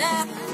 now.